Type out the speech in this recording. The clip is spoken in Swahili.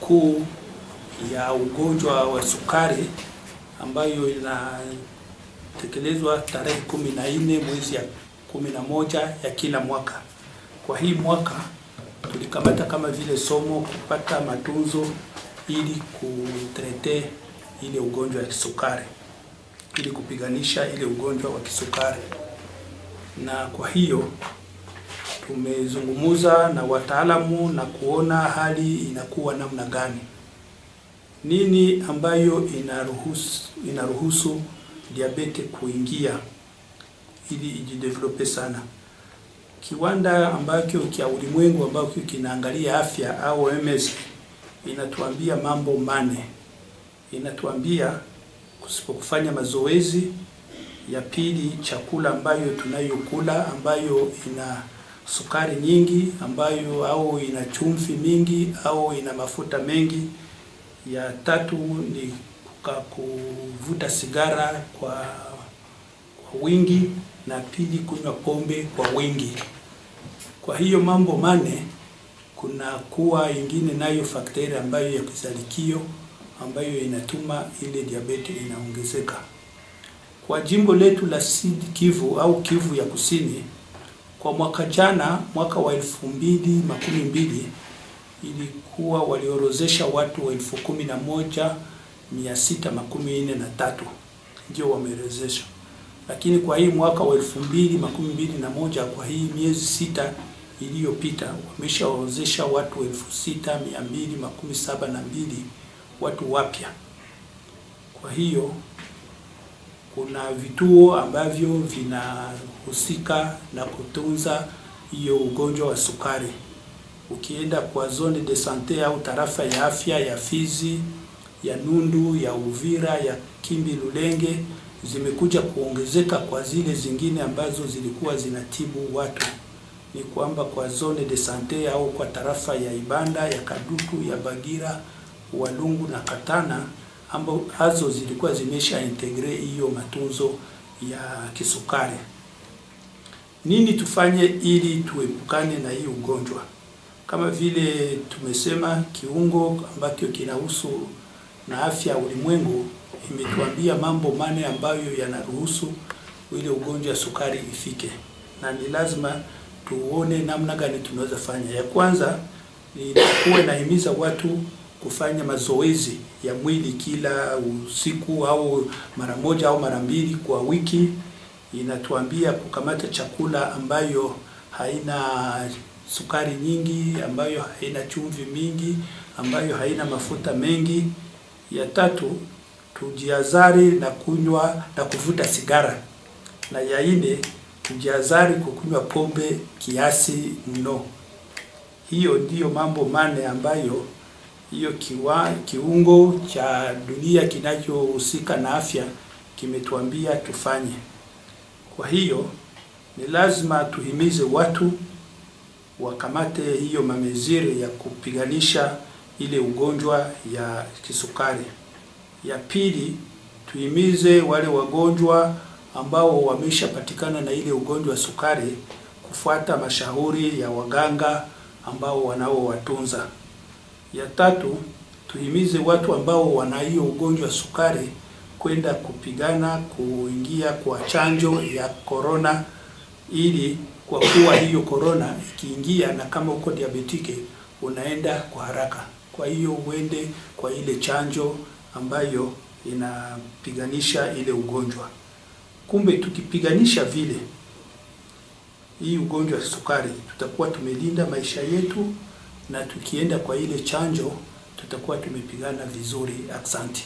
kuu ya ugonjwa wa sukari ambayo inatekelezwa tarehe kumi na nne mwezi ya kumi na moja ya kila mwaka. Kwa hii mwaka tulikamata kama vile somo kupata matunzo ili kutrete ile ugonjwa wa kisukari, ili kupiganisha ile ugonjwa wa kisukari. Na kwa hiyo tumezungumuza na wataalamu na kuona hali inakuwa namna gani, nini ambayo inaruhusu, inaruhusu diabete kuingia ili ijidevelope sana. Kiwanda ambacho kia ulimwengu ambacho kinaangalia afya au OMS inatuambia mambo mane. Inatuambia kusipokufanya mazoezi, ya pili chakula ambayo tunayokula ambayo ina sukari nyingi ambayo au ina chumvi mingi au ina mafuta mengi. Ya tatu ni kuvuta sigara kwa, kwa wingi na pili kunywa pombe kwa wingi. Kwa hiyo mambo mane, kuna kuwa ingine nayo fakteri ambayo ya kizalikio ambayo inatuma ile diabeti inaongezeka. Kwa jimbo letu la Sud Kivu au Kivu ya Kusini, kwa mwaka jana, mwaka wa elfu mbili makumi mbili ilikuwa waliorozesha watu wa elfu kumi na moja mia sita makumi nne na tatu ndio wameorozesha, lakini kwa hii mwaka wa elfu mbili makumi mbili na moja kwa hii miezi sita iliyopita wameshaorozesha watu elfu sita mia mbili makumi saba na mbili watu wapya. Kwa hiyo kuna vituo ambavyo vinahusika na kutunza hiyo ugonjwa wa sukari. Ukienda kwa zone de sante au tarafa ya afya ya Fizi, ya Nundu, ya Uvira, ya Kimbi Lulenge zimekuja kuongezeka kwa zile zingine ambazo zilikuwa zinatibu watu. Ni kwamba kwa zone de sante au kwa tarafa ya Ibanda, ya Kadutu, ya Bagira, Walungu na Katana ambazo zilikuwa zimesha integre hiyo matunzo ya kisukari. Nini tufanye ili tuepukane na hii ugonjwa? Kama vile tumesema, kiungo ambacho kinahusu na afya ya ulimwengu imetuambia mambo mane ambayo yanaruhusu ile ugonjwa sukari ifike, na ni lazima tuone namna gani tunaweza fanya. Ya kwanza ni kuwa nahimiza watu kufanya mazoezi ya mwili kila usiku au mara moja au mara mbili kwa wiki. Inatuambia kukamata chakula ambayo haina sukari nyingi, ambayo haina chumvi mingi, ambayo haina mafuta mengi. Ya tatu, tujiazari na kunywa na kuvuta sigara, na ya nne, tujiazari kukunywa pombe kiasi mno. Hiyo ndiyo mambo mane ambayo hiyo kiwa, kiungo cha dunia kinachohusika na afya kimetuambia tufanye. Kwa hiyo ni lazima tuhimize watu wakamate hiyo mameziri ya kupiganisha ile ugonjwa ya kisukari. Ya pili, tuhimize wale wagonjwa ambao wameshapatikana na ile ugonjwa sukari kufuata mashauri ya waganga ambao wanaowatunza. Ya tatu, tuhimize watu ambao wana hiyo ugonjwa wa sukari kwenda kupigana kuingia kwa chanjo ya korona, ili kwa kuwa hiyo korona ikiingia, na kama uko diabetike unaenda kwa haraka. Kwa hiyo uende kwa ile chanjo ambayo inapiganisha ile ugonjwa. Kumbe tukipiganisha vile hii ugonjwa wa sukari, tutakuwa tumelinda maisha yetu na tukienda kwa ile chanjo tutakuwa tumepigana vizuri. Asante.